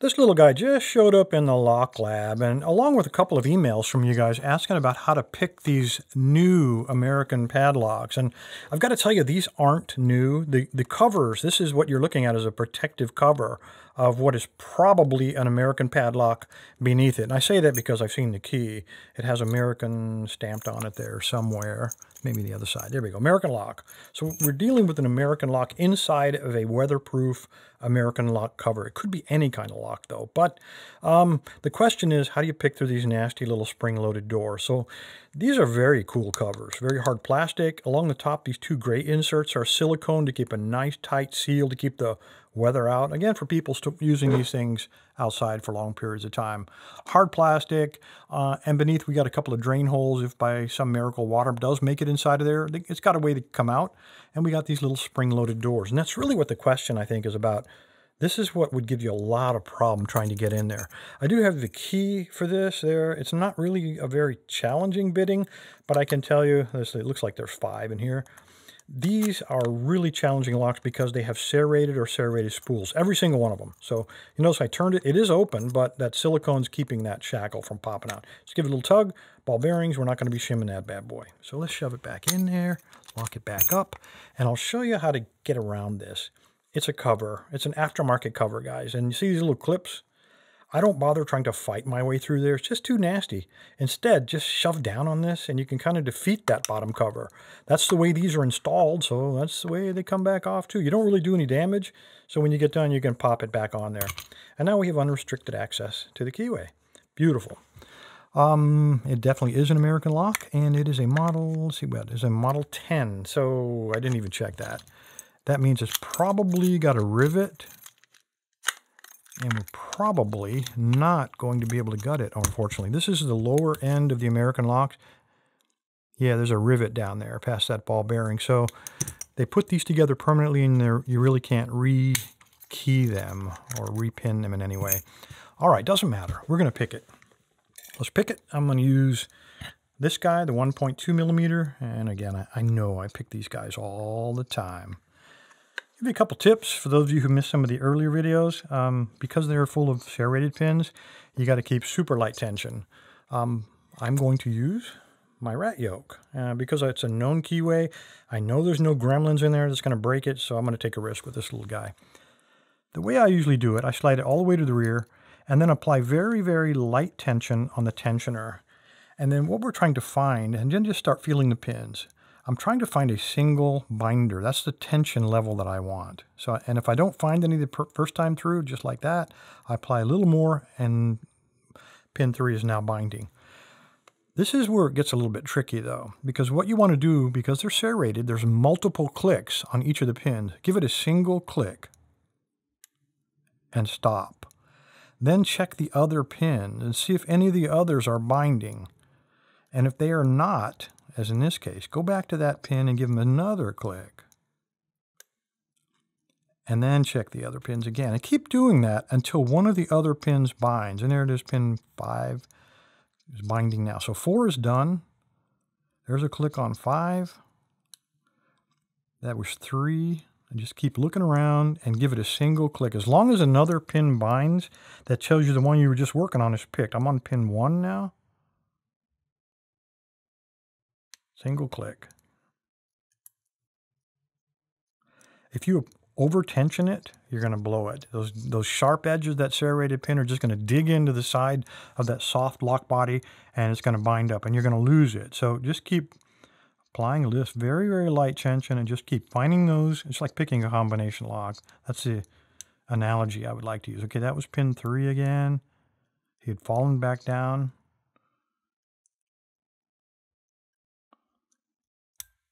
This little guy just showed up in the LockLab and along with a couple of emails from you guys asking about how to pick these new American padlocks. And I've got to tell you, these aren't new. The, the covers, this is what you're looking at as a protective cover of what is probably an American padlock beneath it. And I say that because I've seen the key. It has American stamped on it there somewhere. Maybe the other side. There we go. American lock. So we're dealing with an American lock inside of a weatherproof American lock cover. It could be any kind of lock though. But um, the question is, how do you pick through these nasty little spring-loaded doors? So these are very cool covers. Very hard plastic. Along the top, these two gray inserts are silicone to keep a nice tight seal to keep the weather out. Again, for people using these things outside for long periods of time. Hard plastic, uh, and beneath we got a couple of drain holes if by some miracle water does make it inside of there. It's got a way to come out, and we got these little spring-loaded doors. And that's really what the question, I think, is about. This is what would give you a lot of problem trying to get in there. I do have the key for this there. It's not really a very challenging bidding, but I can tell you, it looks like there's five in here. These are really challenging locks because they have serrated or serrated spools, every single one of them. So you notice I turned it, it is open, but that silicone's keeping that shackle from popping out. Just give it a little tug, ball bearings, we're not gonna be shimming that bad boy. So let's shove it back in there, lock it back up, and I'll show you how to get around this. It's a cover, it's an aftermarket cover, guys. And you see these little clips? I don't bother trying to fight my way through there. It's just too nasty. Instead, just shove down on this and you can kind of defeat that bottom cover. That's the way these are installed, so that's the way they come back off too. You don't really do any damage, so when you get done, you can pop it back on there. And now we have unrestricted access to the keyway. Beautiful. Um, it definitely is an American lock, and it is a model, see what, is a Model 10. So I didn't even check that. That means it's probably got a rivet and we're probably not going to be able to gut it, unfortunately. This is the lower end of the American locks. Yeah, there's a rivet down there past that ball bearing. So they put these together permanently and you really can't re-key them or repin them in any way. All right, doesn't matter. We're going to pick it. Let's pick it. I'm going to use this guy, the 1.2 millimeter. And again, I, I know I pick these guys all the time. Give you a couple tips for those of you who missed some of the earlier videos. Um, because they're full of serrated pins, you got to keep super light tension. Um, I'm going to use my rat yoke. Uh, because it's a known keyway, I know there's no gremlins in there that's going to break it, so I'm going to take a risk with this little guy. The way I usually do it, I slide it all the way to the rear and then apply very, very light tension on the tensioner. And then what we're trying to find, and then just start feeling the pins. I'm trying to find a single binder. That's the tension level that I want. So, and if I don't find any the first time through, just like that, I apply a little more and pin three is now binding. This is where it gets a little bit tricky though, because what you want to do, because they're serrated, there's multiple clicks on each of the pins. Give it a single click and stop. Then check the other pin and see if any of the others are binding. And if they are not, as in this case, go back to that pin and give them another click. And then check the other pins again. And keep doing that until one of the other pins binds. And there it is, pin 5 is binding now. So 4 is done. There's a click on 5. That was 3. And just keep looking around and give it a single click. As long as another pin binds, that tells you the one you were just working on is picked. I'm on pin 1 now. Single click. If you over tension it, you're going to blow it. Those, those sharp edges that serrated pin are just going to dig into the side of that soft lock body and it's going to bind up and you're going to lose it. So just keep applying this very, very light tension and just keep finding those. It's like picking a combination lock. That's the analogy I would like to use. Okay, that was pin three again. He had fallen back down.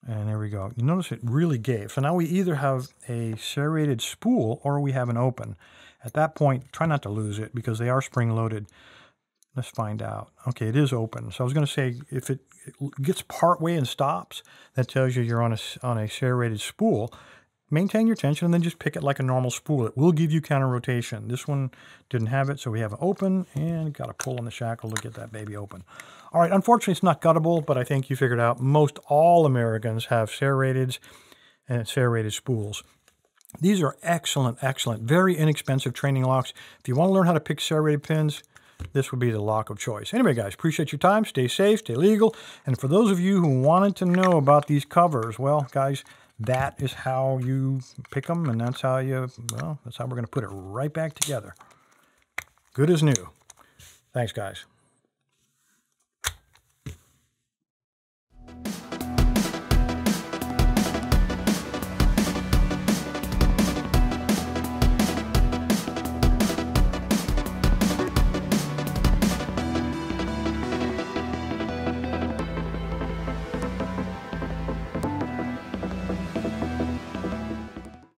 And there we go. You notice it really gave. So now we either have a serrated spool or we have an open. At that point, try not to lose it because they are spring-loaded. Let's find out. Okay, it is open. So I was going to say if it, gets part way and stops, that tells you you're on a, on a serrated spool. Maintain your tension and then just pick it like a normal spool. It will give you counter rotation. This one didn't have it, so we have it open and got to pull on the shackle to get that baby open. All right, unfortunately, it's not guttable, but I think you figured out most all Americans have serrateds and uh, serrated spools. These are excellent, excellent, very inexpensive training locks. If you want to learn how to pick serrated pins, this would be the lock of choice. Anyway, guys, appreciate your time. Stay safe, stay legal. And for those of you who wanted to know about these covers, well, guys, that is how you pick them, and that's how you, well, that's how we're going to put it right back together. Good as new. Thanks, guys.